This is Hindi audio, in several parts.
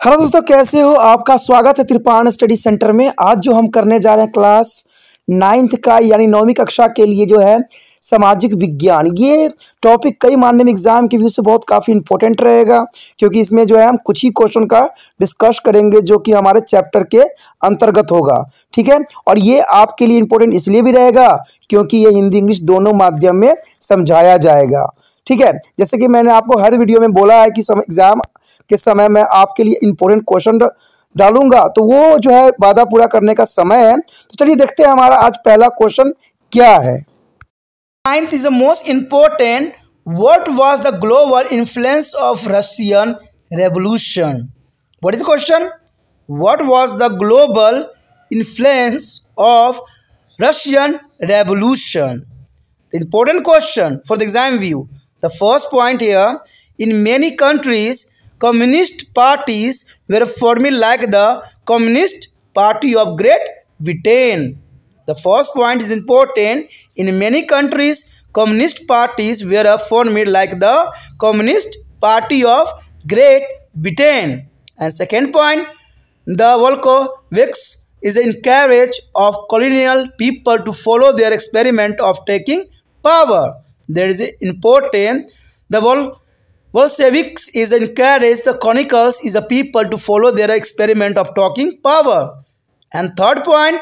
हेलो दोस्तों, कैसे हो? आपका स्वागत है त्रिपाण स्टडी सेंटर में। आज जो हम करने जा रहे हैं क्लास नाइन्थ का, यानी नौवीं कक्षा के लिए जो है सामाजिक विज्ञान। ये टॉपिक कई मान्य में एग्ज़ाम के व्यू से बहुत काफ़ी इंपॉर्टेंट रहेगा, क्योंकि इसमें जो है हम कुछ ही क्वेश्चन का डिस्कस करेंगे जो कि हमारे चैप्टर के अंतर्गत होगा। ठीक है? और ये आपके लिए इम्पोर्टेंट इसलिए भी रहेगा, क्योंकि ये हिंदी, इंग्लिश दोनों माध्यम में समझाया जाएगा। ठीक है? जैसे कि मैंने आपको हर वीडियो में बोला है कि एग्ज़ाम के समय में आपके लिए इंपॉर्टेंट क्वेश्चन डालूँगा। तो वो जो है वादा पूरा करने का समय है। तो चलिए देखते हैं हमारा आज पहला क्वेश्चन क्या है। Ninth is the most important what was the global influence of Russian revolution what is question what was the global influence of Russian revolution important question for the exam view the first point here in many countries communist parties were formed like the Communist Party of Great Britain. The first point is important. In many countries, communist parties were formed like the Communist Party of Great Britain. And second point, the Volkovics is encourage of colonial people to follow their experiment of taking power. There is important. The Vol Bolsheviks is encouraged the chronicles is a people to follow their experiment of talking power. And third point,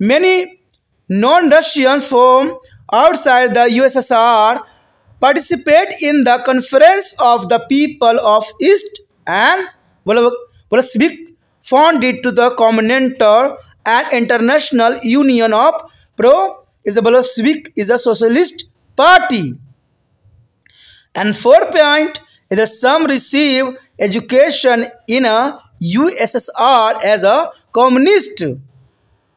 many non-Russians from outside the USSR participate in the conference of the people of East and Bolshevik founded to the Communenter and International Union of Pro is a Bolshevik is a socialist party. And fourth point that some receive education in a USSR as a communist.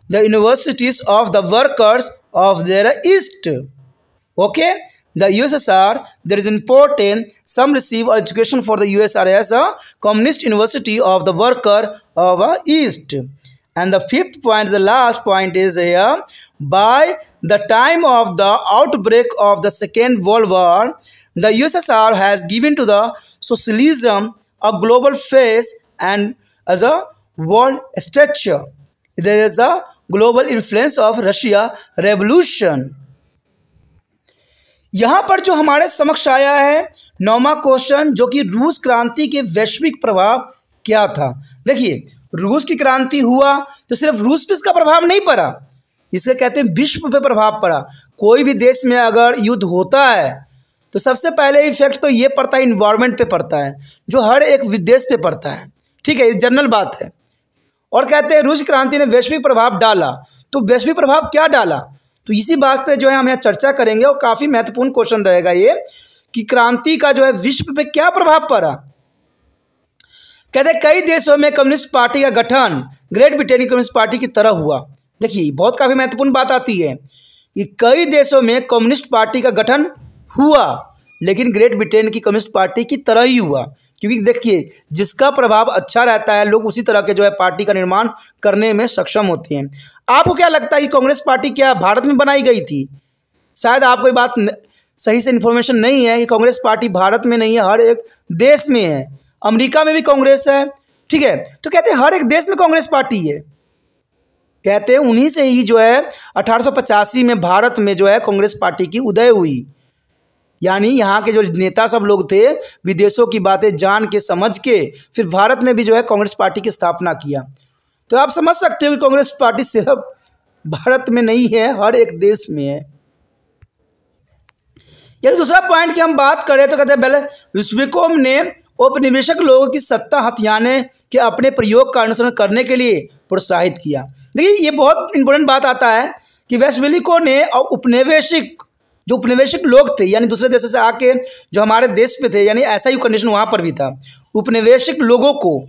The universities of the workers of their East. Okay. The USSR, there is important, some receive education for the USSR as a communist university of the worker of a East. And the fifth point, the last point is here, by the time of the outbreak of the Second World War, the USSR has given to the socialism a global face and as a world stature. There is a global influence of Russia revolution. यहाँ पर जो हमारे समक्ष आया है, नौवा क्वेश्चन जो कि रूस क्रांति के वैश्विक प्रभाव क्या था देखिए, रूस की क्रांति हुआ तो सिर्फ़ रूस पे इसका प्रभाव नहीं पड़ा इसे कहते हैं विश्व पे प्रभाव पड़ा कोई भी देश में अगर युद्ध होता है तो सबसे पहले इफ़ेक्ट तो ये पड़ता है इन्वायरमेंट पे पड़ता है, जो हर एक विदेश पे पड़ता है। ठीक है, ये जनरल बात है। और कहते हैं, रूस क्रांति ने वैश्विक प्रभाव डाला। तो वैश्विक प्रभाव क्या डाला? तो इसी बात पे जो है हम यहाँ चर्चा करेंगे और काफ़ी महत्वपूर्ण क्वेश्चन रहेगा ये, कि क्रांति का जो है विश्व पे क्या प्रभाव पड़ा? कहते कई देशों में कम्युनिस्ट पार्टी का गठन ग्रेट ब्रिटेन की कम्युनिस्ट पार्टी की तरह हुआ। देखिए, बहुत काफ़ी महत्वपूर्ण बात आती है कि कई देशों में कम्युनिस्ट पार्टी का गठन हुआ। लेकिन ग्रेट ब्रिटेन की कम्युनिस्ट पार्टी की तरह ही हुआ। क्योंकि देखिए, जिसका प्रभाव अच्छा रहता है, लोग उसी तरह के जो है पार्टी का निर्माण करने में सक्षम होते हैं। आपको क्या लगता है कि कांग्रेस पार्टी क्या भारत में बनाई गई थी? शायद आपको बात सही से इन्फॉर्मेशन नहीं है कि कांग्रेस पार्टी भारत में नहीं है, हर एक देश में है। अमेरिका में भी कांग्रेस है, ठीक है? तो कहते हैं, हर एक देश में कांग्रेस पार्टी है। कहते हैं, उन्हीं से ही जो है, अठारह में भारत में जो है कांग्रेस पार्टी की उदय हुई। यानी यहाँ के जो नेता सब लोग थे, विदेशों की बातें जान के, समझ के, फिर भारत में भी जो है कांग्रेस पार्टी की स्थापना किया। तो आप समझ सकते हो कि कांग्रेस पार्टी सिर्फ़ भारत में नहीं है, हर एक देश में है। यदि दूसरा पॉइंट की हम बात करें तो कहते हैं पहले विश्विकोम ने उपनिवेशक लोगों की सत्ता हथियाने के अपने प्रयोग का अनुसरण करने के लिए प्रोत्साहित किया। देखिए, ये बहुत इंपॉर्टेंट बात आता है कि वैश्विको ने उपनिवेशिक जो उपनिवेशक लोग थे, यानी दूसरे देशों से आके जो हमारे देश पे थे, यानी ऐसा ही कंडीशन वहाँ पर भी था। उपनिवेशक लोगों को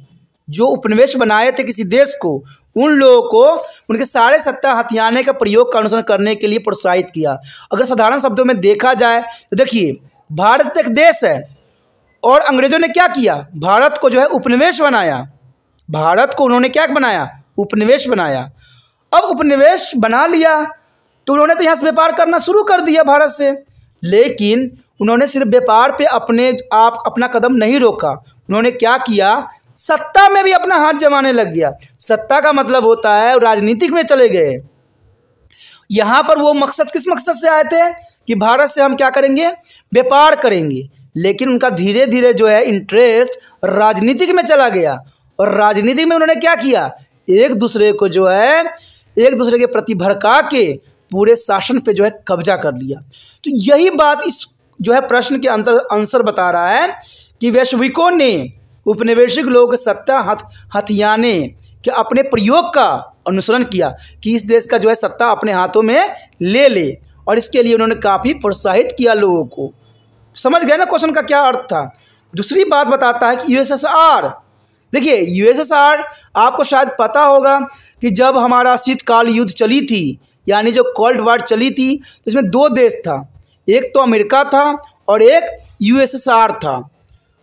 जो उपनिवेश बनाए थे किसी देश को, उन लोगों को उनके सारे सत्ता हथियाने का प्रयोग का अनुसरण करने के लिए प्रोत्साहित किया। अगर साधारण शब्दों में देखा जाए तो देखिए, भारत एक देश है, और अंग्रेज़ों ने क्या किया? भारत को जो है उपनिवेश बनाया। भारत को उन्होंने क्या बनाया? उपनिवेश बनाया। अब उपनिवेश बना लिया तो उन्होंने तो यहाँ से व्यापार करना शुरू कर दिया भारत से। लेकिन उन्होंने सिर्फ़ व्यापार पे अपने आप अपना कदम नहीं रोका। उन्होंने क्या किया? सत्ता में भी अपना हाथ जमाने लग गया। सत्ता का मतलब होता है राजनीतिक में चले गए। यहाँ पर वो मकसद किस मकसद से आए थे? कि भारत से हम क्या करेंगे? व्यापार करेंगे। लेकिन उनका धीरे धीरे जो है इंटरेस्ट राजनीतिक में चला गया। और राजनीति में उन्होंने क्या किया? एक दूसरे को जो है, एक दूसरे के प्रति भड़का के पूरे शासन पे जो है कब्जा कर लिया। तो यही बात इस जो है प्रश्न के अंतर, आंसर बता रहा है कि वैश्विकों ने, उपनिवेशिक लोग सत्ता हथ, हथियाने के अपने प्रयोग का अनुसरण किया कि इस देश का जो है सत्ता अपने हाथों में ले ले और इसके लिए उन्होंने काफ़ी प्रोत्साहित किया लोगों को। समझ गए ना क्वेश्चन का क्या अर्थ था? दूसरी बात बताता है कि यूएसएसआर देखिए यूएसएसआर आपको शायद पता होगा कि जब हमारा शीतकाल युद्ध चली थी यानी जो कोल्ड वार चली थी तो इसमें दो देश था। एक तो अमेरिका था और एक यूएसएसआर था।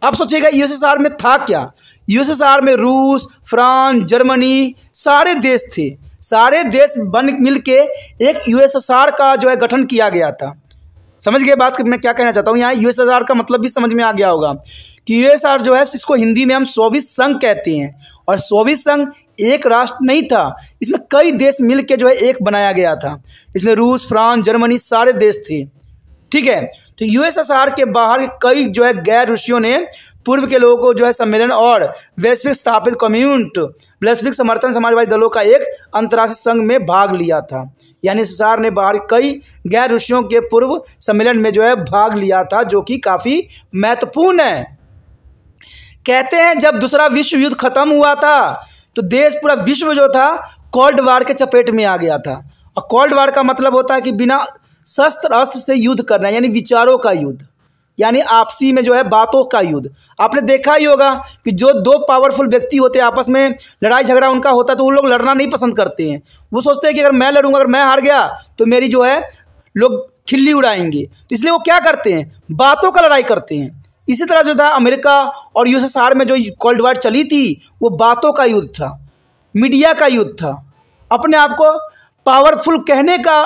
अब सोचिएगा यूएसएसआर में था क्या? यूएसएसआर में रूस, फ्रांस, जर्मनी, सारे देश थे। सारे देश बन मिल के एक यूएसएसआर का जो है गठन किया गया था। समझ गए बात? मैं क्या कहना चाहता हूँ, यहाँ यूएसएसआर का मतलब भी समझ में आ गया होगा कि यूएसआर जो है, इसको हिंदी में हम सोवियत संघ कहते हैं। और सोवियत संघ एक राष्ट्र नहीं था। इसमें कई देश मिल जो है एक बनाया गया था। इसमें रूस, फ्रांस, जर्मनी सारे देश थे। ठीक है? तो यूएसएसआर के बाहर कई जो है गैर ऋषियों ने पूर्व के लोगों को जो है सम्मेलन और वैश्विक स्थापित कम्युनिट वैश्विक समर्थन समाजवादी दलों का एक अंतर्राष्ट्रीय संघ में भाग लिया था। यानी ससार ने बाहर कई गैर ऋषियों के पूर्व सम्मेलन में जो है भाग लिया था, जो कि काफ़ी महत्वपूर्ण है। कहते हैं जब दूसरा विश्व युद्ध खत्म हुआ था तो देश पूरा विश्व जो था कोल्ड वार के चपेट में आ गया था। और कोल्ड वार का मतलब होता है कि बिना शस्त्र अस्त्र से युद्ध करना, यानी विचारों का युद्ध, यानी आपसी में जो है बातों का युद्ध। आपने देखा ही होगा कि जो दो पावरफुल व्यक्ति होते हैं आपस में लड़ाई झगड़ा उनका होता है तो वो लोग लड़ना नहीं पसंद करते हैं। वो सोचते हैं कि अगर मैं लड़ूँगा, अगर मैं हार गया तो मेरी जो है, लोग खिल्ली उड़ाएँगे। तो इसलिए वो क्या करते हैं? बातों का लड़ाई करते हैं। इसी तरह जो था अमेरिका और यूएसएसआर में जो कोल्ड वार चली थी, वो बातों का युद्ध था, मीडिया का युद्ध था। अपने आप को पावरफुल कहने का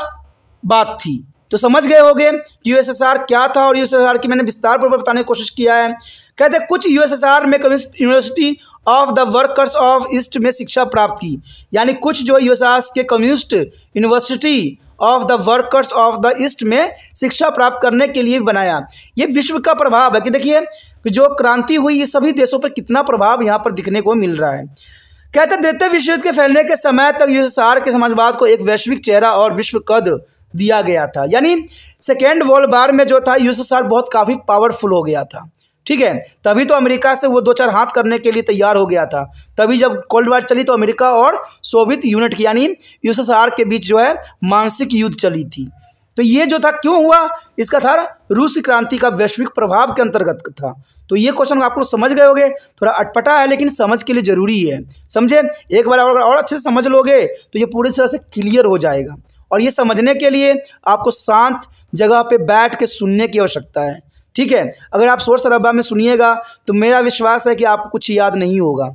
बात थी। तो समझ गए होंगे कि यूएसएसआर क्या था और यूएसएसआर की मैंने विस्तार पूर्वक बताने की कोशिश किया है। कहते कुछ यूएसएसआर में communist, university of the workers of East में शिक्षा प्राप्त की। यानी कुछ जो यूएसआर के communist university of the workers of the East में शिक्षा प्राप्त करने के लिए बनाया। ये विश्व का प्रभाव है कि देखिए, कि जो क्रांति हुई, ये सभी देशों पर कितना प्रभाव यहाँ पर दिखने को मिल रहा है। कहते द्वितीय विश्व युद्ध के फैलने के समय तक यूएसआर के समाजवाद को एक वैश्विक चेहरा और विश्व कद दिया गया था। यानी सेकेंड वर्ल्ड वार में जो था यूएसएसआर बहुत काफ़ी पावरफुल हो गया था। ठीक है? तभी तो अमेरिका से वो दो चार हाथ करने के लिए तैयार हो गया था। तभी जब कोल्ड वार चली तो अमेरिका और सोवियत यूनिट की, यानी यूएसएसआर के बीच जो है मानसिक युद्ध चली थी। तो ये जो था, क्यों हुआ? इसका था रूस क्रांति का वैश्विक प्रभाव के अंतर्गत था। तो ये क्वेश्चन आप लोग समझ गए होगे। थोड़ा अटपटा है, लेकिन समझ के लिए ज़रूरी है। समझे? एक बार अगर और अच्छे से समझ लोगे तो ये पूरी तरह से क्लियर हो जाएगा। और ये समझने के लिए आपको शांत जगह पे बैठ के सुनने की आवश्यकता है। ठीक है? अगर आप शोर शराबा में सुनिएगा तो मेरा विश्वास है कि आपको कुछ याद नहीं होगा।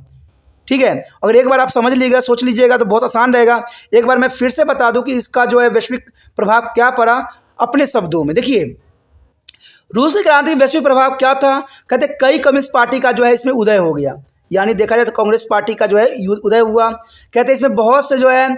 ठीक है? अगर एक बार आप समझ लीजिएगा, सोच लीजिएगा तो बहुत आसान रहेगा। एक बार मैं फिर से बता दूँ कि इसका जो है वैश्विक प्रभाव क्या पड़ा अपने शब्दों में। देखिए, रूस की क्रांति वैश्विक प्रभाव क्या था? कहते, कई कम्युनिस्ट पार्टी का जो है इसमें उदय हो गया। यानी देखा जाए तो कांग्रेस पार्टी का जो है उदय हुआ। कहते, इसमें बहुत से जो है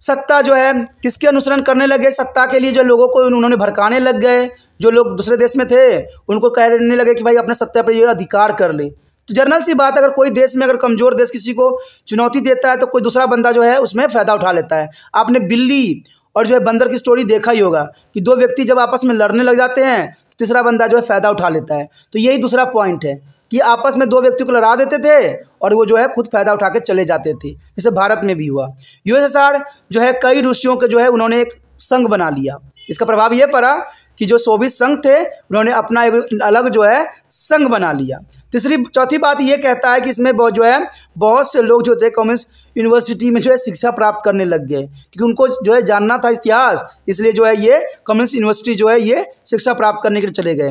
सत्ता जो है, किसके अनुसरण करने लगे? सत्ता के लिए जो लोगों को उन्होंने भड़काने लग गए, जो लोग दूसरे देश में थे, उनको कहने लगे कि भाई अपने सत्ता पर ये अधिकार कर ले। तो जनरल सी बात, अगर कोई देश में, अगर कमज़ोर देश किसी को चुनौती देता है तो कोई दूसरा बंदा जो है, उसमें फ़ायदा उठा लेता है। आपने बिल्ली और जो है बंदर की स्टोरी देखा ही होगा कि दो व्यक्ति जब आपस में लड़ने लग जाते हैं तो तीसरा बंदा जो है फ़ायदा उठा लेता है। तो यही दूसरा पॉइंट है कि आपस में दो व्यक्ति को लड़ा देते थे और वो जो है खुद फ़ायदा उठा के चले जाते थे। जैसे भारत में भी हुआ। यूएसएसआर जो है कई रूसियों के जो है उन्होंने एक संघ बना लिया। इसका प्रभाव ये पड़ा कि जो सोवियत संघ थे, उन्होंने अपना एक अलग जो है संघ बना लिया। तीसरी, चौथी बात ये कहता है कि इसमें बहुत जो है, बहुत से लोग जो थे कम्युनिस्ट यूनिवर्सिटी में जो है शिक्षा प्राप्त करने लग गए। क्योंकि उनको जो है जानना था इतिहास, इसलिए जो है ये कम्युनिस्ट यूनिवर्सिटी जो है ये शिक्षा प्राप्त करने के लिए चले गए।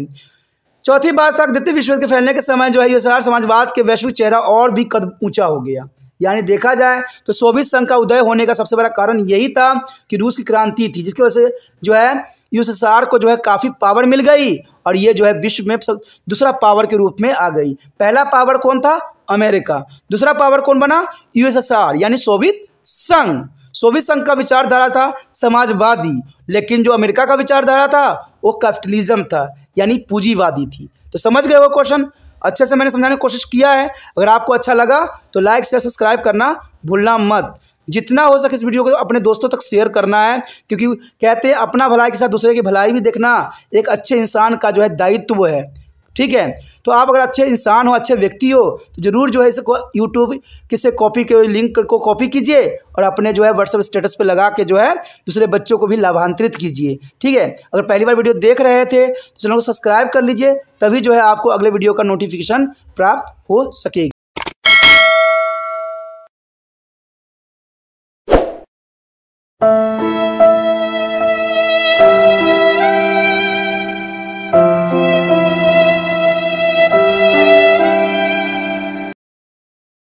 चौथी बात था द्वितीय विश्व के फैलने के समय जो है ये सार समाजवाद के वैश्विक चेहरा और भी कद ऊँचा हो गया। यानी देखा जाए तो सोवियत संघ का उदय होने का सबसे बड़ा कारण यही था कि रूस की क्रांति थी, जिसकी वजह से जो है यूएसएसआर को जो है काफ़ी पावर मिल गई और ये जो है विश्व में दूसरा पावर के रूप में आ गई। पहला पावर कौन था? अमेरिका। दूसरा पावर कौन बना? यूएसएसआर यानी सोवियत संघ। सोवियत संघ का विचारधारा था समाजवादी, लेकिन जो अमेरिका का विचारधारा था, वो कैपिटलिज्म था। यानी पूंजीवादी थी। तो समझ गए वो क्वेश्चन अच्छे से मैंने समझाने की कोशिश किया है। अगर आपको अच्छा लगा तो लाइक शेयर सब्सक्राइब करना भूलना मत। जितना हो सके इस वीडियो को अपने दोस्तों तक शेयर करना है, क्योंकि कहते हैं, अपना भलाई के साथ दूसरे की भलाई भी देखना एक अच्छे इंसान का जो है दायित्व है। ठीक है? तो आप अगर अच्छे इंसान हो, अच्छे व्यक्ति हो तो ज़रूर जो है इसको यूट्यूब किसे कॉपी के लिंक को कॉपी कीजिए और अपने जो है व्हाट्सअप स्टेटस पे लगा के जो है दूसरे बच्चों को भी लाभांतरित कीजिए। ठीक है? अगर पहली बार वीडियो देख रहे थे तो चैनल को सब्सक्राइब कर लीजिए, तभी जो है आपको अगले वीडियो का नोटिफिकेशन प्राप्त हो सकेगी